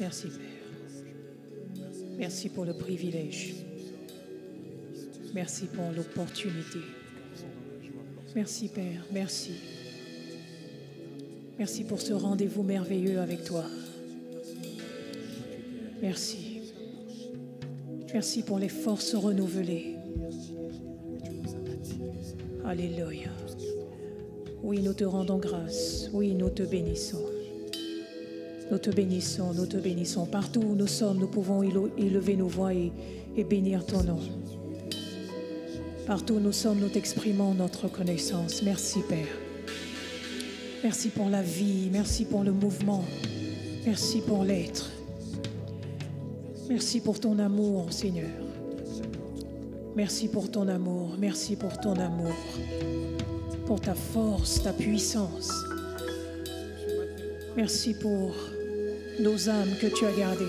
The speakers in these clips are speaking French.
Merci Père. Merci pour le privilège. Merci pour l'opportunité. Merci Père, merci. Merci pour ce rendez-vous merveilleux avec toi. Merci. Merci pour les forces renouvelées. Alléluia. Oui, nous te rendons grâce. Oui, nous te bénissons. Nous te bénissons, nous te bénissons. Partout où nous sommes, nous pouvons élever nos voix et, bénir ton nom. Partout où nous sommes, nous t'exprimons notre reconnaissance. Merci Père. Merci pour la vie, merci pour le mouvement, merci pour l'être. Merci pour ton amour, Seigneur. Merci pour ton amour, merci pour ton amour, pour ta force, ta puissance. Merci pour nos âmes que tu as gardées.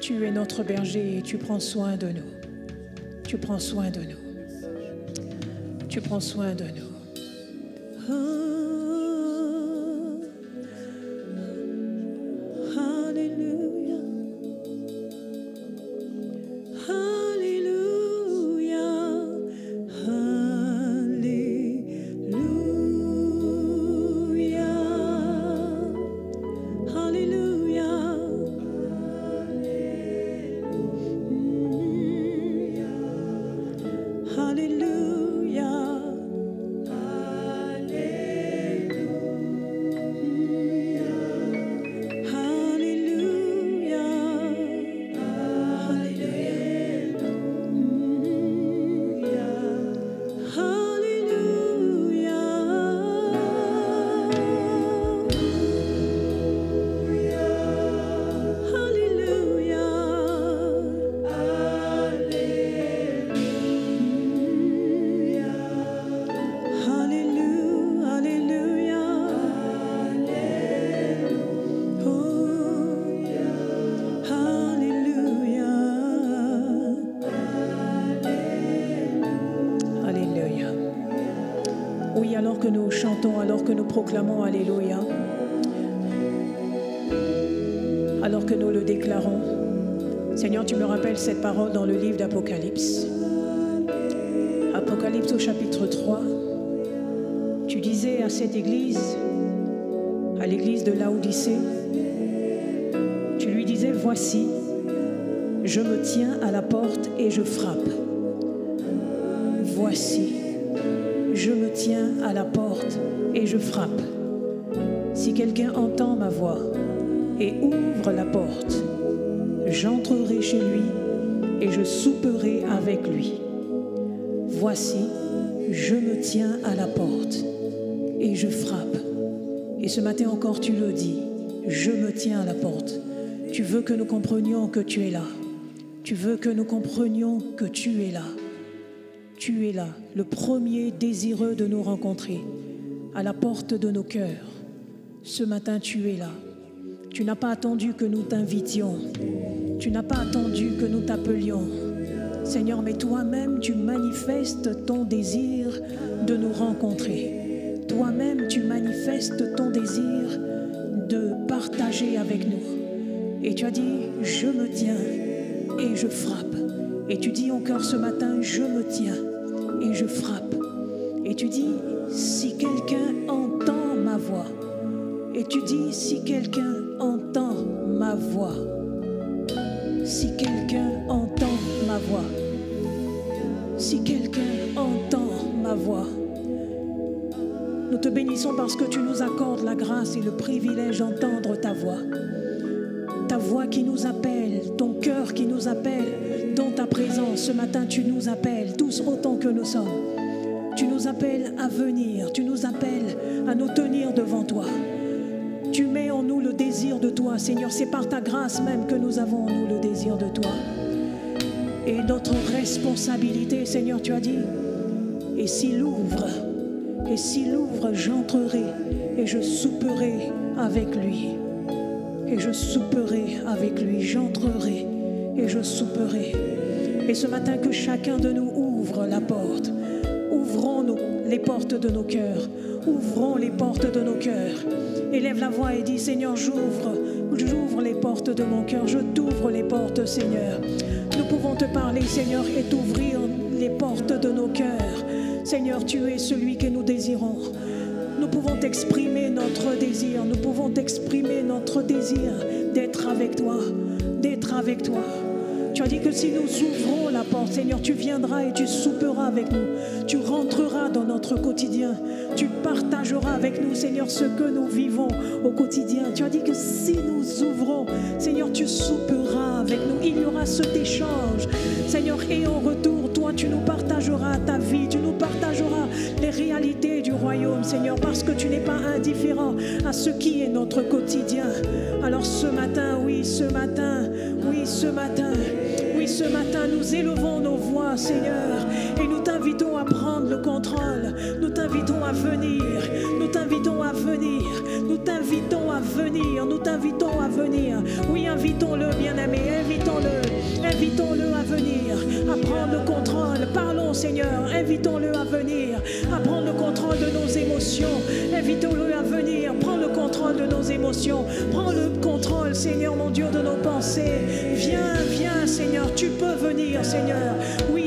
Tu es notre berger et tu prends soin de nous. Tu prends soin de nous. Tu prends soin de nous. Proclamons Alléluia, alors que nous le déclarons, Seigneur, tu me rappelles cette parole dans le livre d'Apocalypse. Apocalypse au chapitre 3, tu disais à cette église, à l'église de Laodicée, tu lui disais, voici, je me tiens à la porte et je frappe. Voici, la porte et je frappe. Si quelqu'un entend ma voix et ouvre la porte, j'entrerai chez lui et je souperai avec lui. Voici, je me tiens à la porte et je frappe. Et ce matin encore, tu le dis, je me tiens à la porte. Tu veux que nous comprenions que tu es là. Tu veux que nous comprenions que tu es là. Tu es là, le premier désireux de nous rencontrer à la porte de nos cœurs. Ce matin, tu es là. Tu n'as pas attendu que nous t'invitions. Tu n'as pas attendu que nous t'appelions. Seigneur, mais toi-même, tu manifestes ton désir de nous rencontrer. Toi-même, tu manifestes ton désir de partager avec nous. Et tu as dit, je me tiens et je frappe. Et tu dis encore ce matin, je me tiens et je frappe. Et tu dis, si quelqu'un entend ma voix, et tu dis, si quelqu'un entend ma voix, si quelqu'un entend ma voix, si quelqu'un entend ma voix, nous te bénissons parce que tu nous accordes la grâce et le privilège d'entendre ta voix. Ta voix qui nous appelle, ton cœur qui nous appelle, dans ta présence. Ce matin, tu nous appelles, tous autant que nous sommes. Tu nous appelles à venir, tu nous appelles à nous tenir devant toi. Tu mets en nous le désir de toi, Seigneur. C'est par ta grâce même que nous avons en nous le désir de toi. Et notre responsabilité, Seigneur, tu as dit, et s'il ouvre, et s'il ouvre, j'entrerai et je souperai avec lui. Et je souperai avec lui, j'entrerai et je souperai. Et ce matin, que chacun de nous ouvre la porte ouvrons-nous les portes de nos cœurs. ouvrons les portes de nos cœurs. Élève la voix et dis Seigneur, j'ouvre, j'ouvre les portes de mon cœur, je t'ouvre les portes, Seigneur. Nous pouvons te parler, Seigneur, et t'ouvrir les portes de nos cœurs. Seigneur, tu es celui que nous désirons. Nous pouvons t'exprimer notre désir, nous pouvons t'exprimer notre désir d'être avec toi, d'être avec toi. Tu as dit que si nous ouvrons la porte, Seigneur, tu viendras et tu souperas avec nous. Tu rentreras dans notre quotidien. Tu partageras avec nous, Seigneur, ce que nous vivons au quotidien. Tu as dit que si nous ouvrons, Seigneur, tu souperas avec nous. Il y aura cet échange. Seigneur, et en retour, toi, tu nous partageras ta vie. Tu nous partageras les réalités du royaume, Seigneur, parce que tu n'es pas indifférent à ce qui est notre quotidien. Alors ce matin, oui, ce matin, oui, ce matin, ce matin, nous élevons nos voix, Seigneur, et nous t'invitons à prendre le contrôle. Nous t'invitons à venir. Nous t'invitons à venir. Nous t'invitons venir. Nous t'invitons à venir. Oui, invitons-le, bien-aimé. Invitons-le. Invitons-le à venir, à prendre le contrôle. Parlons, Seigneur. Invitons-le à venir, à prendre le contrôle de nos émotions. Invitons-le à venir, prendre le contrôle de nos émotions. Prends le contrôle, Seigneur, mon Dieu, de nos pensées. Viens, viens, Seigneur tu peux venir, Seigneur. Oui,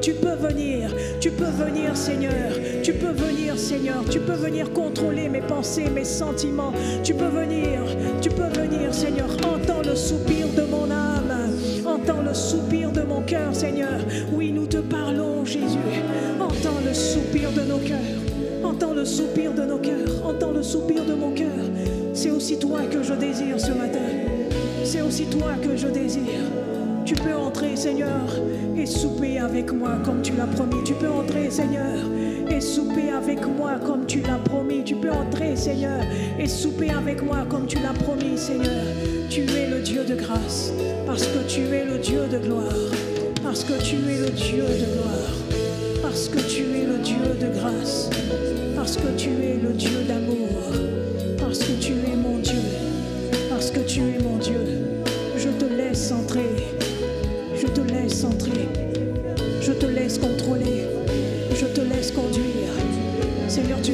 tu peux venir, tu peux venir, Seigneur. Tu peux venir, Seigneur. Tu peux venir contrôler mes pensées, mes sentiments. Tu peux venir, tu peux venir, Seigneur. Entends le soupir de mon âme. Entends le soupir de mon cœur, Seigneur. Oui, nous te parlons, Jésus. Entends le soupir de nos cœurs. Entends le soupir de nos cœurs. Entends le soupir de mon cœur. C'est aussi toi que je désire ce matin. C'est aussi toi que je désire. Tu peux entrer, Seigneur, et souper avec moi comme tu l'as promis. Tu peux entrer, Seigneur, et souper avec moi comme tu l'as promis. Tu peux entrer, Seigneur, et souper avec moi comme tu l'as promis, Seigneur. Tu es le Dieu de grâce, parce que tu es le Dieu de gloire, parce que tu es le Dieu de gloire, parce que tu es le Dieu de grâce, parce que tu es le Dieu d'amour, parce que tu es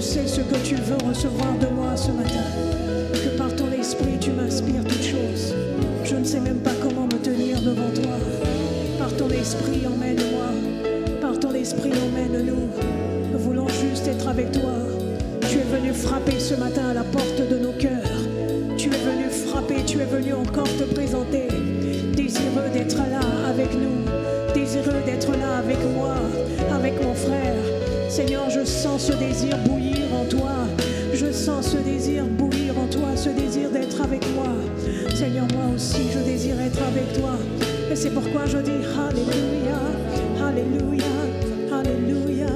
sais ce que tu veux recevoir de moi ce matin. Que par ton esprit, tu m'inspires toutes choses. Je ne sais même pas comment me tenir devant toi. Par ton esprit, emmène-moi. Par ton esprit, emmène-nous. Nous voulons juste être avec toi. Tu es venu frapper ce matin à la porte de nos cœurs. Tu es venu frapper, tu es venu encore te présenter désireux d'être là avec nous, désireux d'être là avec moi, avec mon frère. Seigneur, je sens ce désir bouillir toi. Je sens ce désir bouillir en toi, ce désir d'être avec moi. Seigneur, moi aussi, je désire être avec toi. Et c'est pourquoi je dis Alléluia, Alléluia, Alléluia,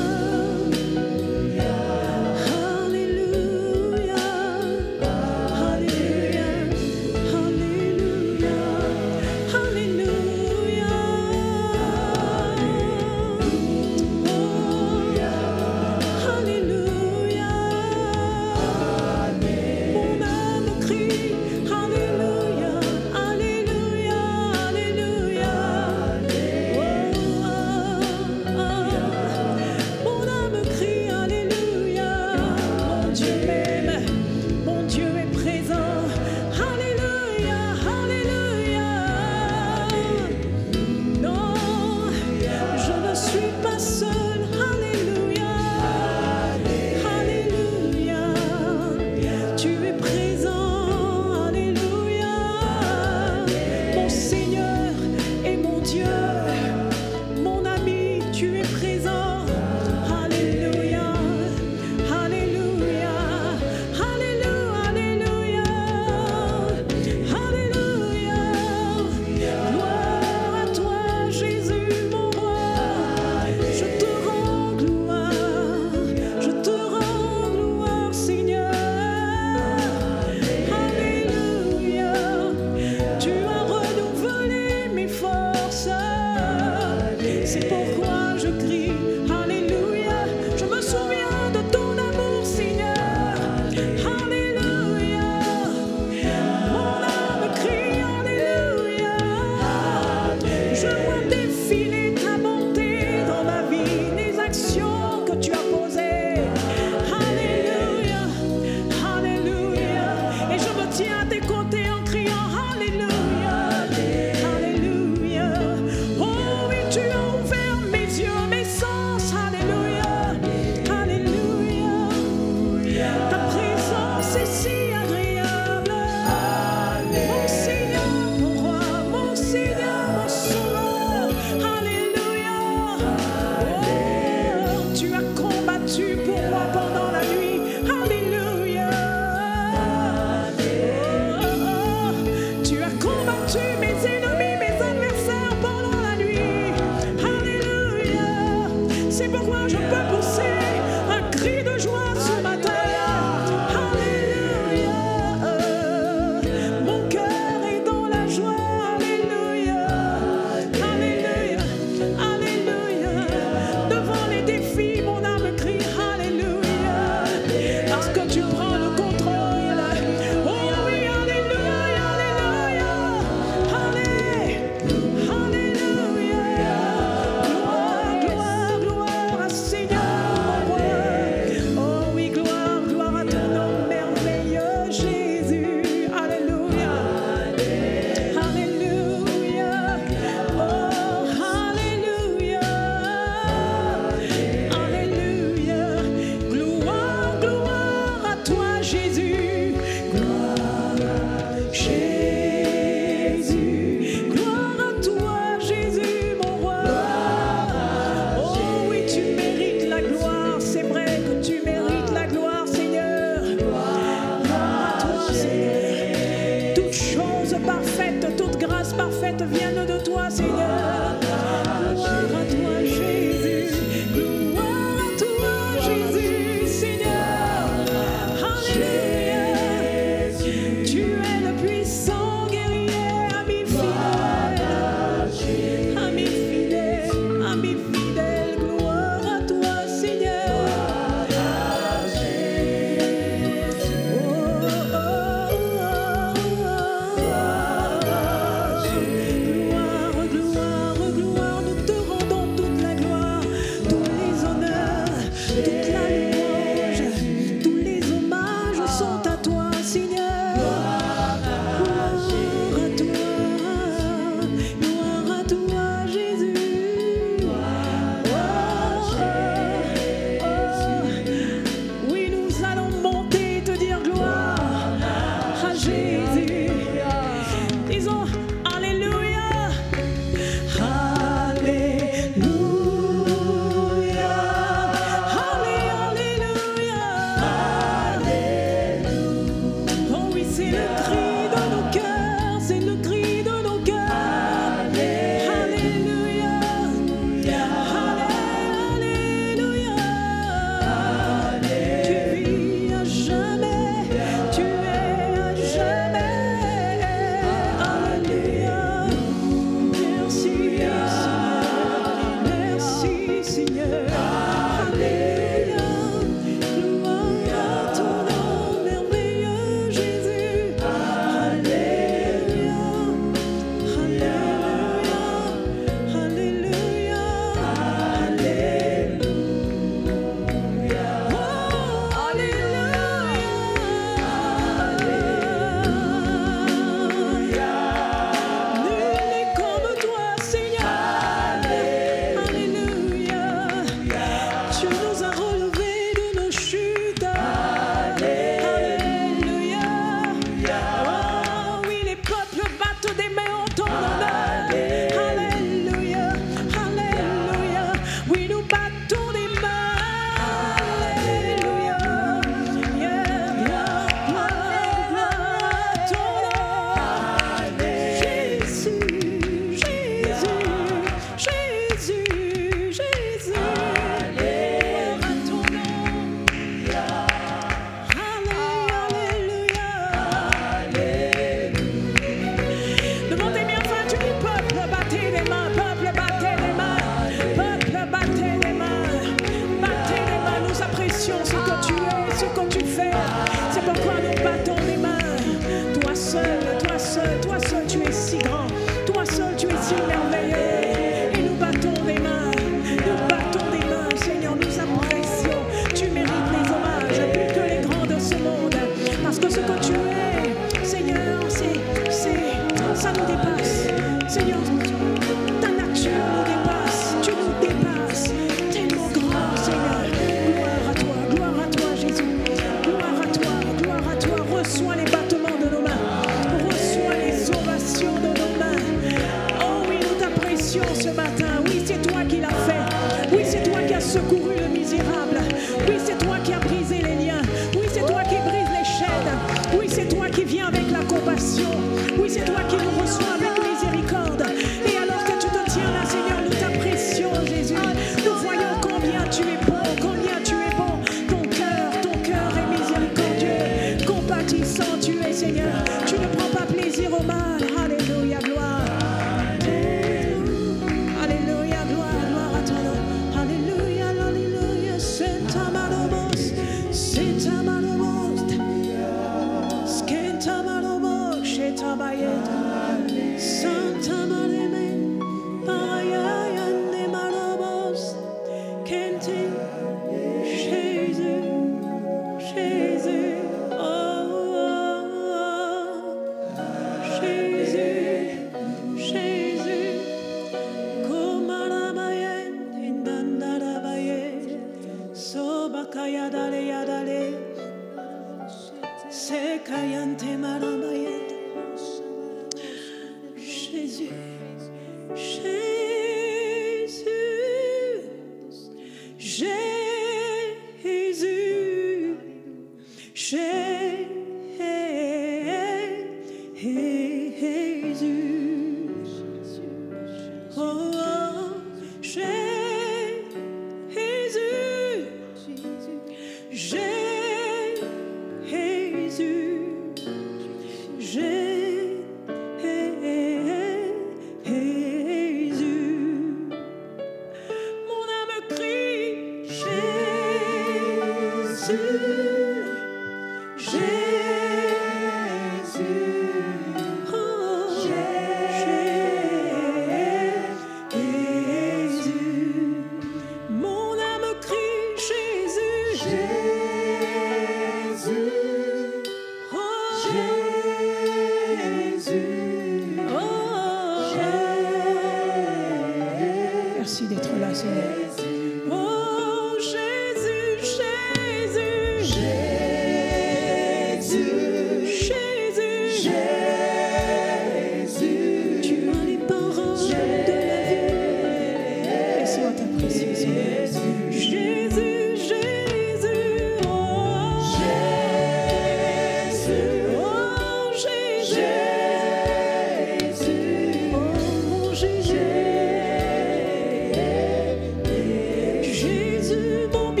Jésus,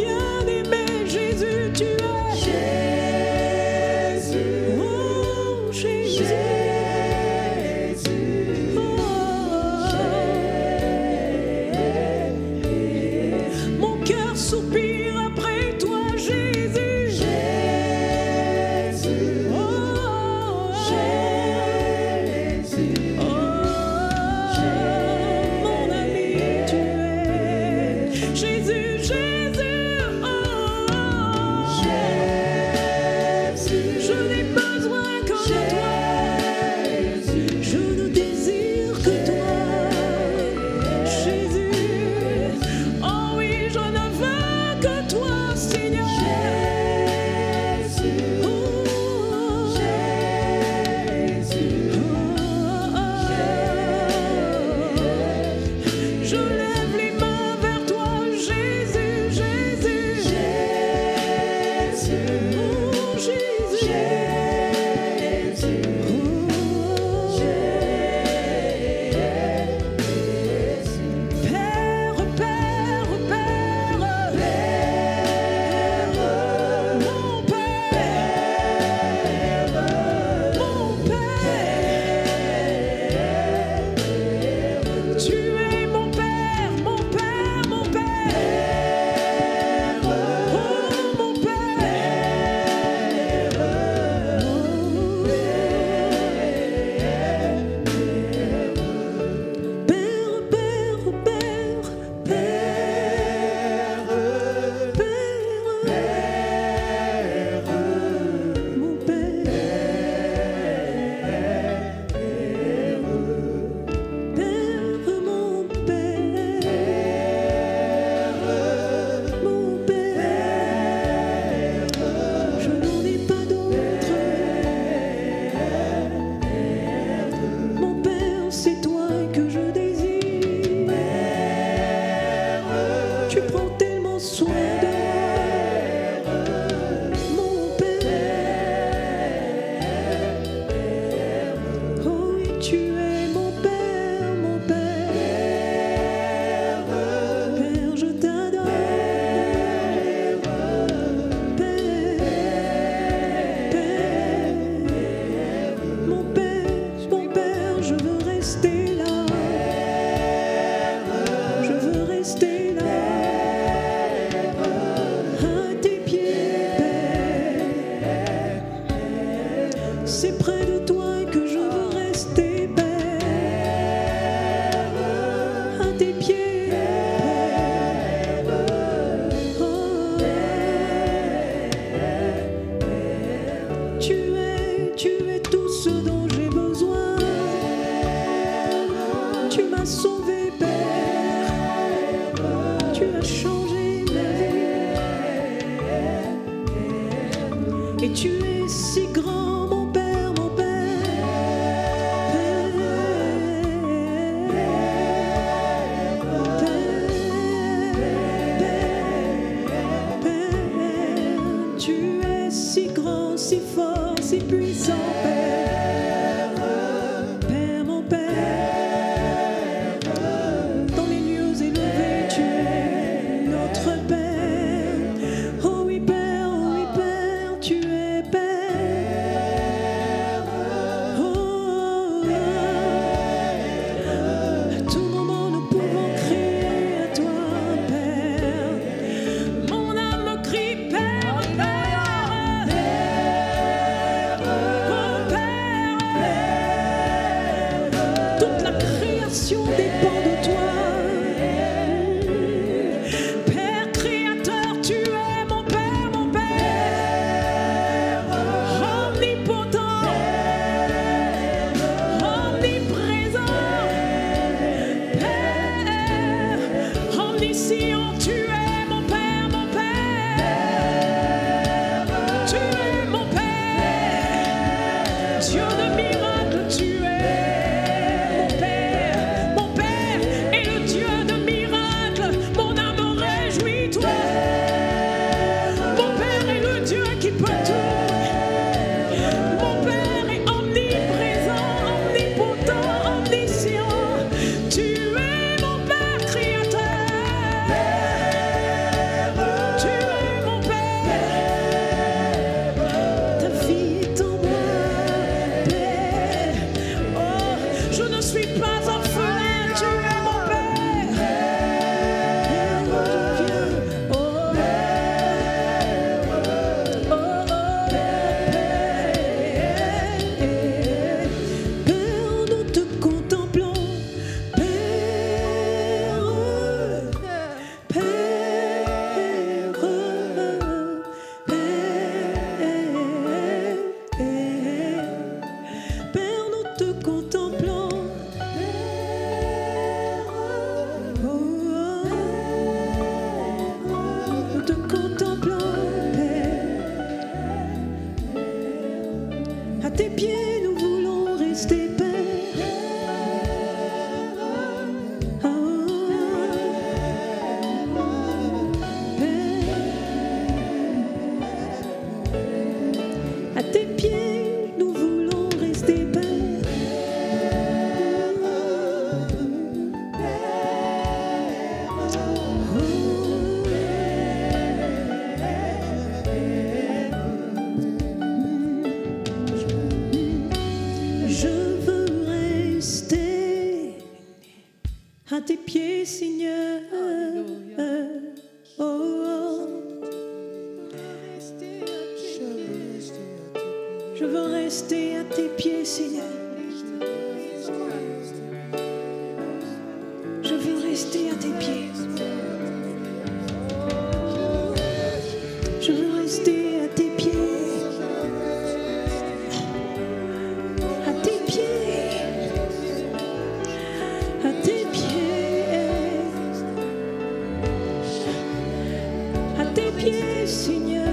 Seigneur.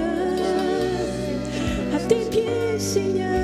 À tes pieds, Seigneur.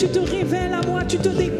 Seigneur, ta gloire est pleine.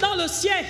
dans le ciel.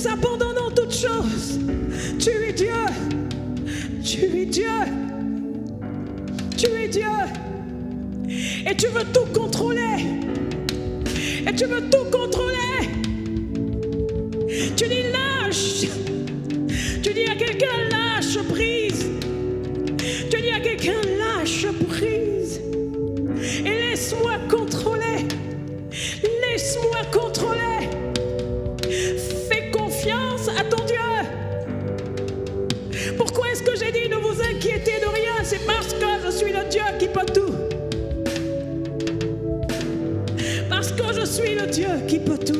nous abandonnons toutes choses. Tu es Dieu. Tu es Dieu. Tu es Dieu. Et tu veux tout qui peut tout. Parce que je suis le Dieu qui peut tout.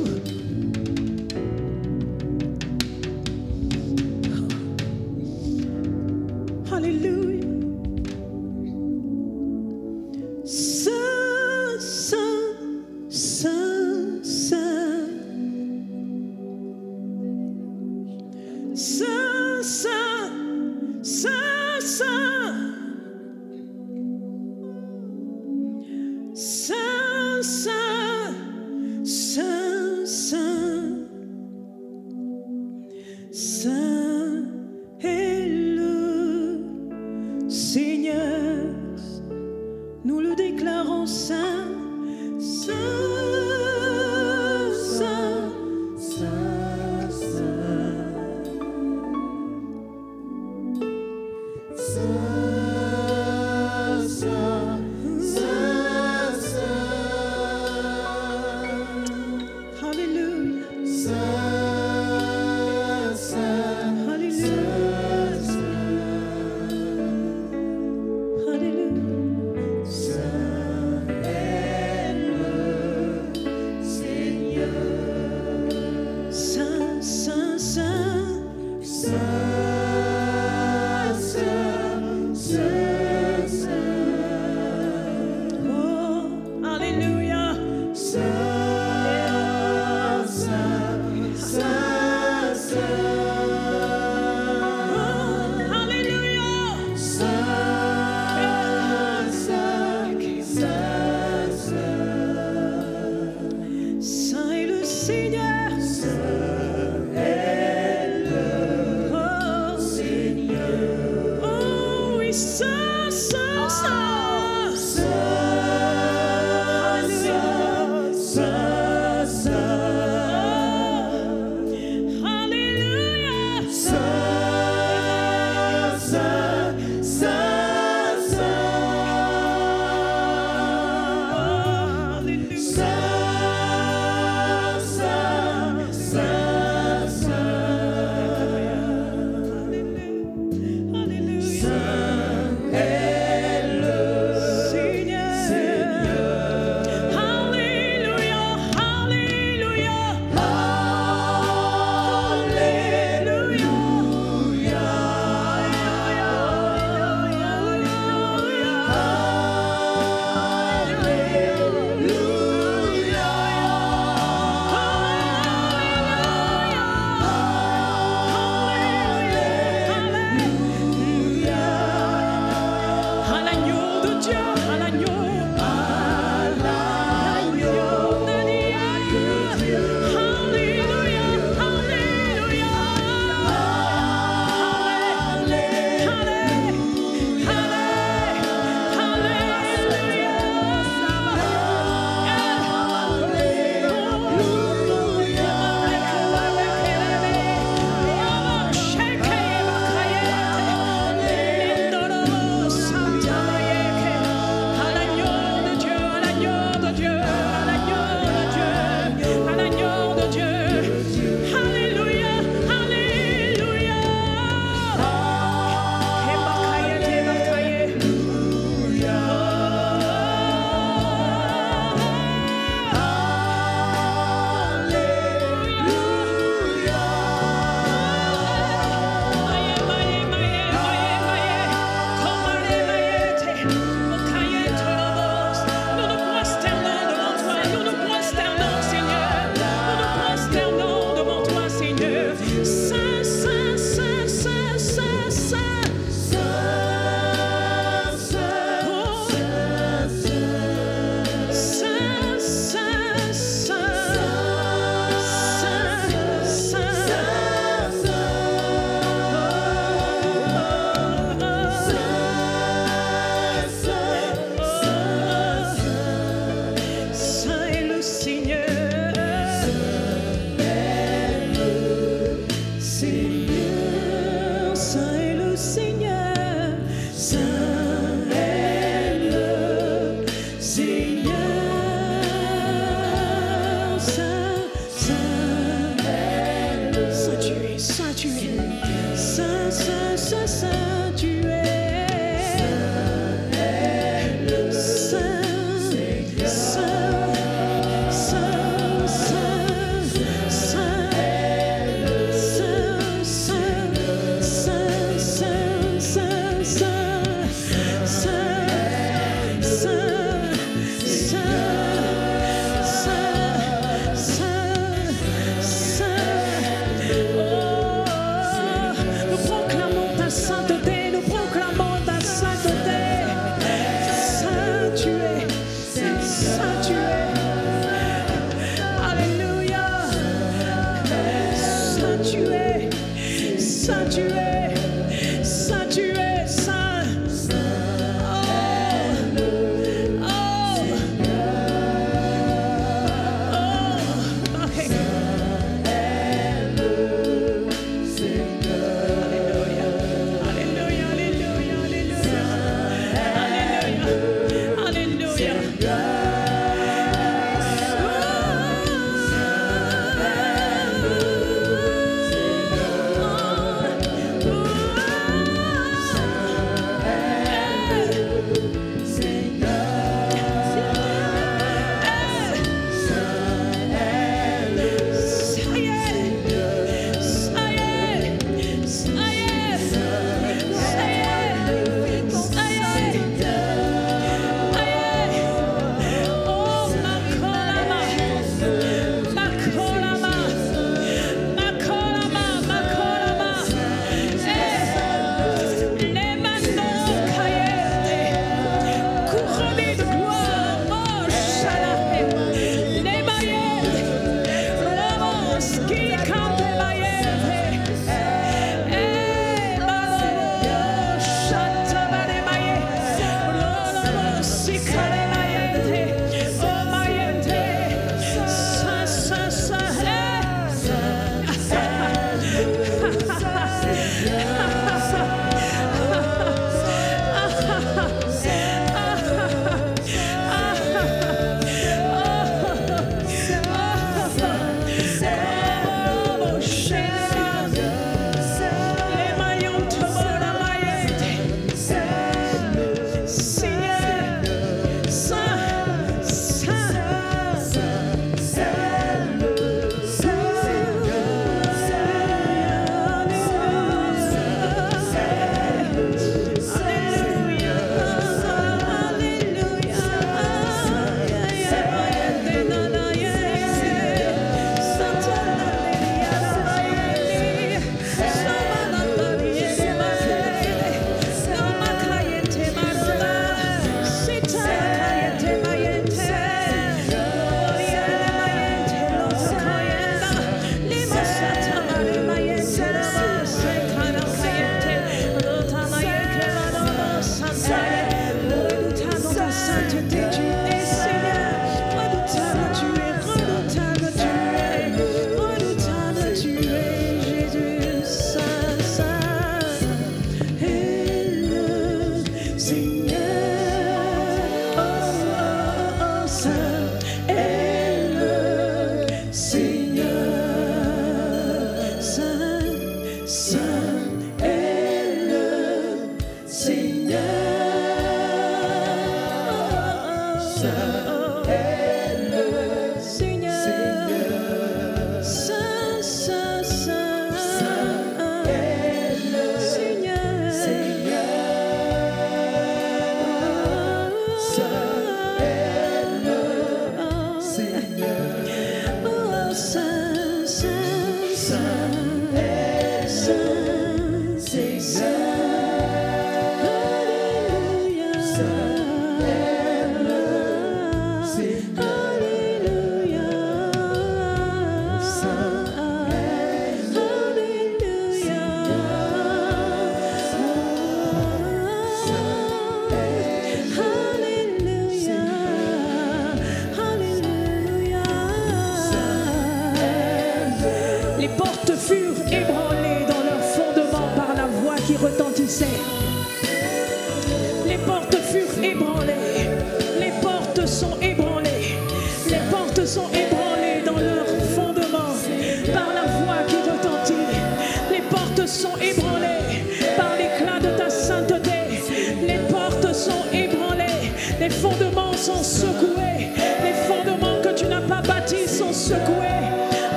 sun.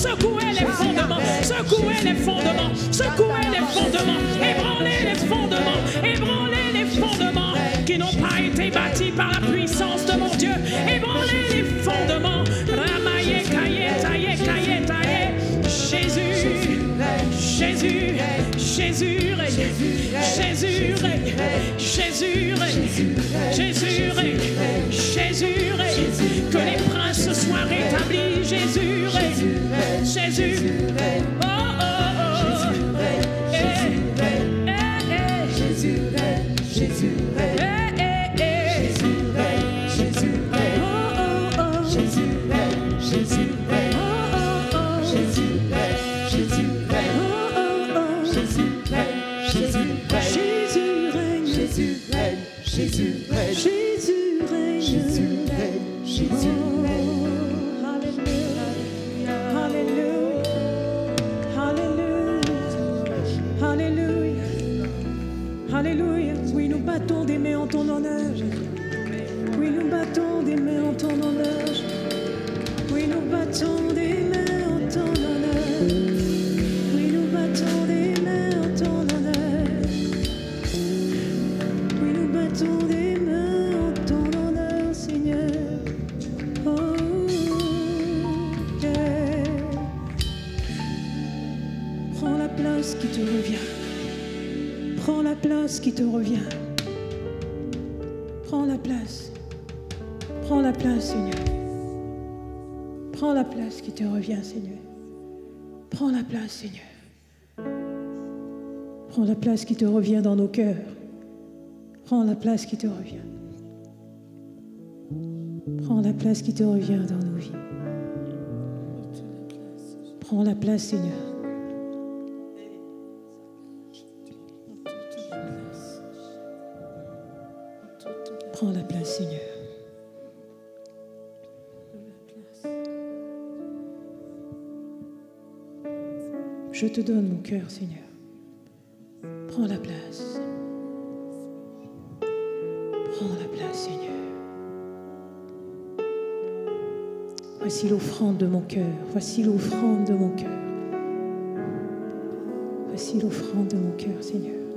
secouez les fondements, secouez les fondements, secouez les fondements, ébranlez les fondements, ébranlez les fondements qui n'ont pas été bâtis par la puissance de mon Dieu, ébranlez les fondements, ramaillez, caillez, taillez, caillez, taillez, Jésus, Jésus, Jésus, Jésus, Jésus, Jésus, Jésus, que les princes soient rétablis, Jésus. too late. Prends la place. Prends la place, Seigneur. Prends la place qui te revient, Seigneur. Prends la place, Seigneur. Prends la place qui te revient dans nos cœurs. Prends la place qui te revient. Prends la place qui te revient dans nos vies. Prends la place, Seigneur. donne mon cœur, Seigneur. Prends la place. Prends la place, Seigneur. Voici l'offrande de mon cœur. Voici l'offrande de mon cœur. Voici l'offrande de mon cœur, Seigneur.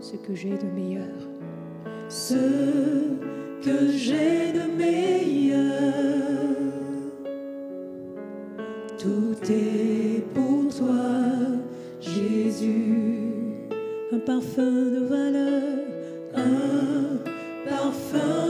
ce que j'ai de meilleur. Ce que j'ai de meilleur. Tout est pour toi, Jésus. Un parfum de valeur, un parfum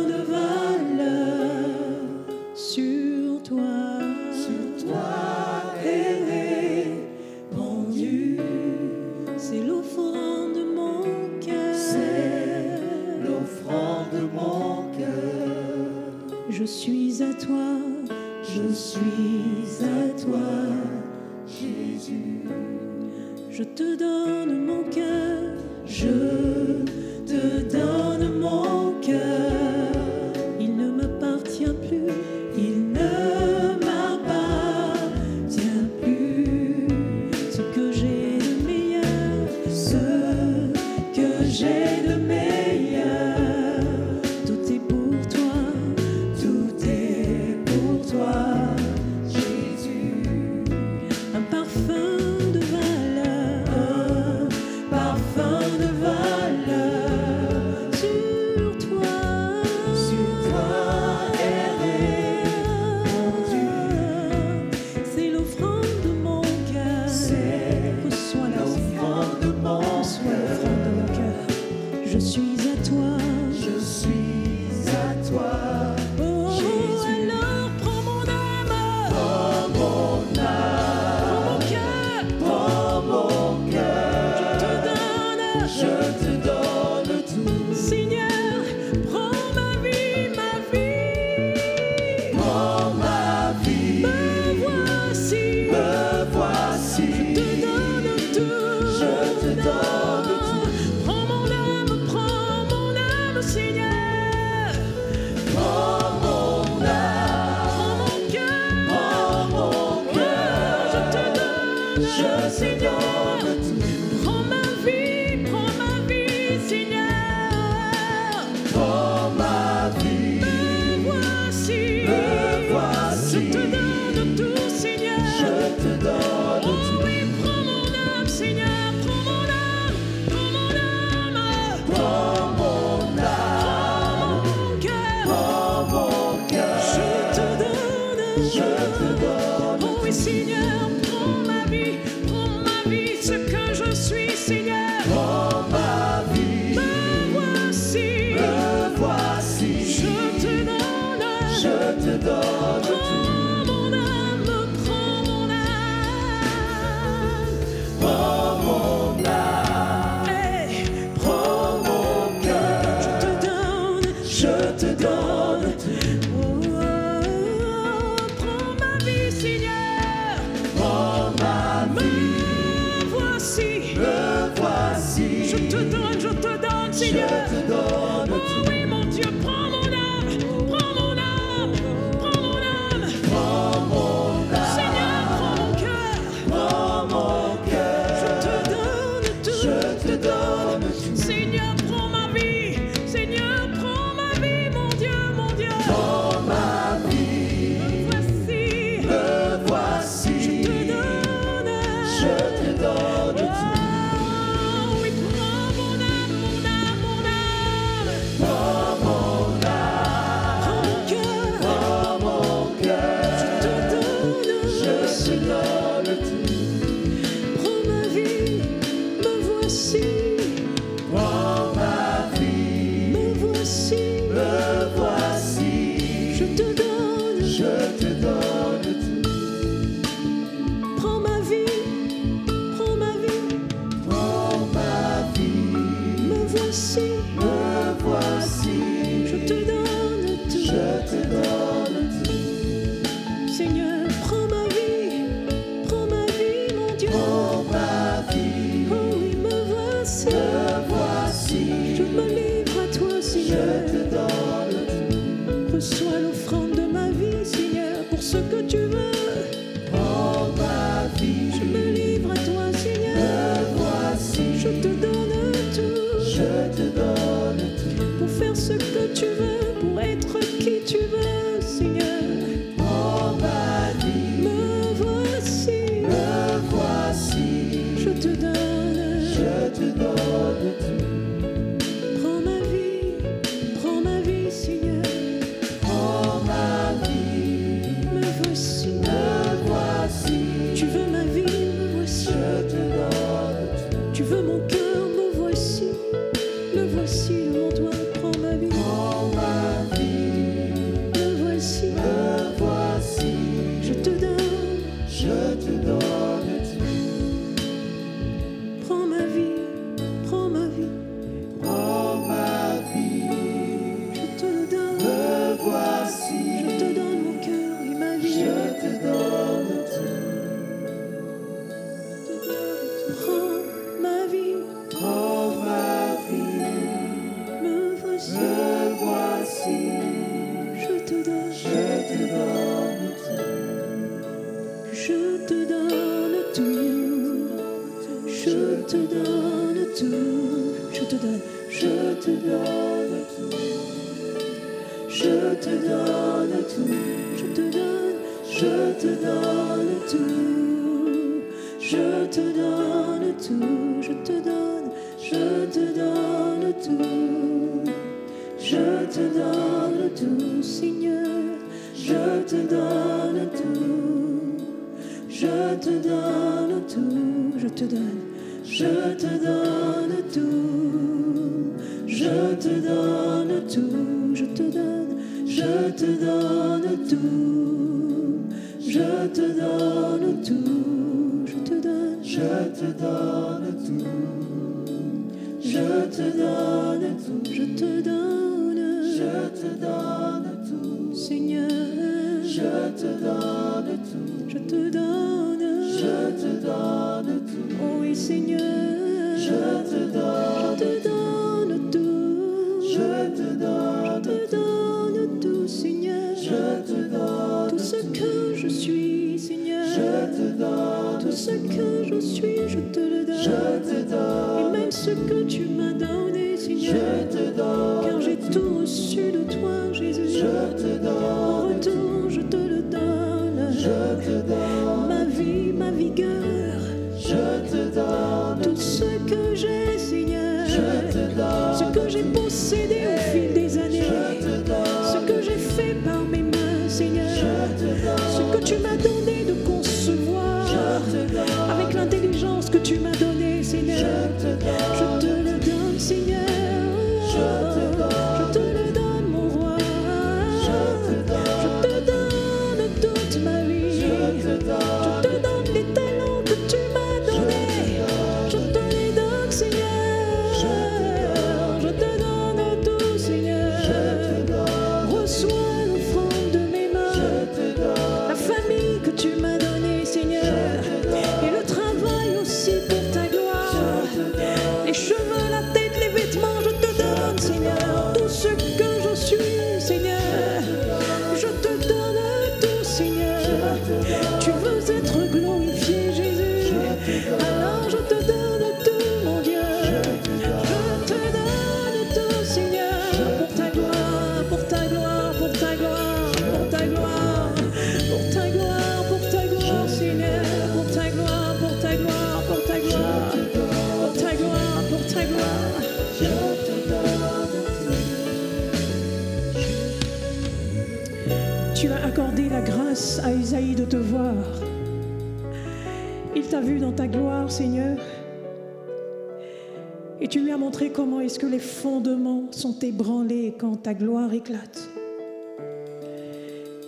fondements sont ébranlés quand ta gloire éclate.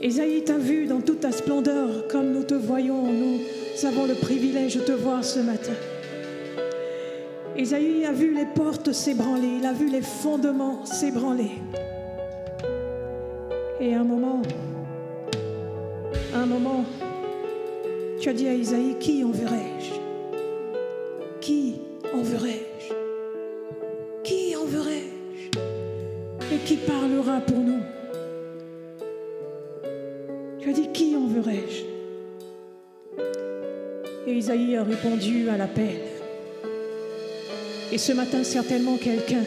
Isaïe t'a vu dans toute ta splendeur comme nous te voyons. Nous avons le privilège de te voir ce matin. Isaïe a vu les portes s'ébranler, il a vu les fondements s'ébranler. Et un moment, un moment, tu as dit à Isaïe, qui enverrai-je? Qui enverrai-je? Parlera pour nous Tu as dit, qui enverrai-je Et Isaïe a répondu à l'appel. Et ce matin, certainement, quelqu'un,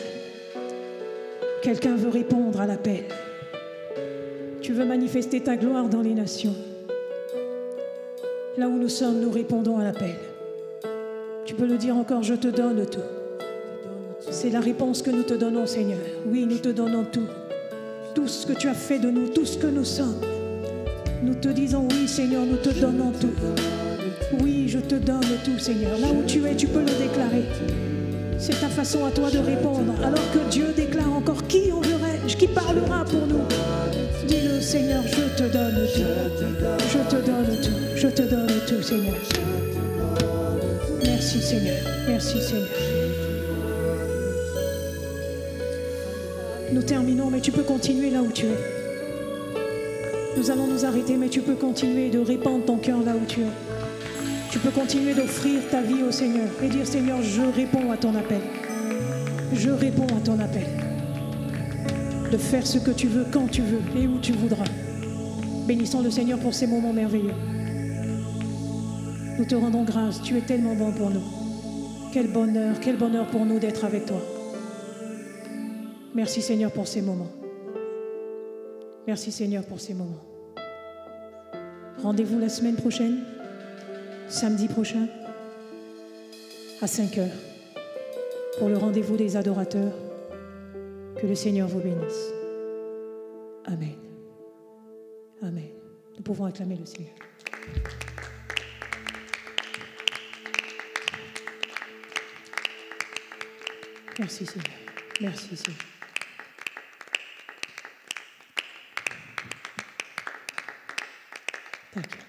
quelqu'un veut répondre à l'appel. Tu veux manifester ta gloire dans les nations. Là où nous sommes, nous répondons à l'appel. Tu peux le dire encore, je te donne tout. C'est la réponse que nous te donnons, Seigneur. Oui, nous te donnons tout. Tout ce que tu as fait de nous, tout ce que nous sommes. Nous te disons, oui, Seigneur, nous te donnons tout. Oui, je te donne tout, Seigneur. Là où tu es, tu peux le déclarer. C'est ta façon à toi de répondre. Alors que Dieu déclare encore, qui enverrai-je Qui parlera pour nous? Dis-le, Seigneur, je te donne tout. Je te donne tout. Je te donne tout, Seigneur. Merci, Seigneur. Merci, Seigneur. Nous terminons, mais tu peux continuer là où tu es. Nous allons nous arrêter, mais tu peux continuer de répandre ton cœur là où tu es. Tu peux continuer d'offrir ta vie au Seigneur et dire Seigneur, je réponds à ton appel. Je réponds à ton appel. De faire ce que tu veux, quand tu veux et où tu voudras. Bénissons le Seigneur pour ces moments merveilleux. Nous te rendons grâce, tu es tellement bon pour nous. Quel bonheur, quel bonheur pour nous d'être avec toi. Merci Seigneur pour ces moments. Merci Seigneur pour ces moments. Rendez-vous la semaine prochaine, samedi prochain, à 5 heures, pour le rendez-vous des adorateurs. Que le Seigneur vous bénisse. Amen. Amen. Nous pouvons acclamer le Seigneur. Merci Seigneur. Merci Seigneur. Thank you.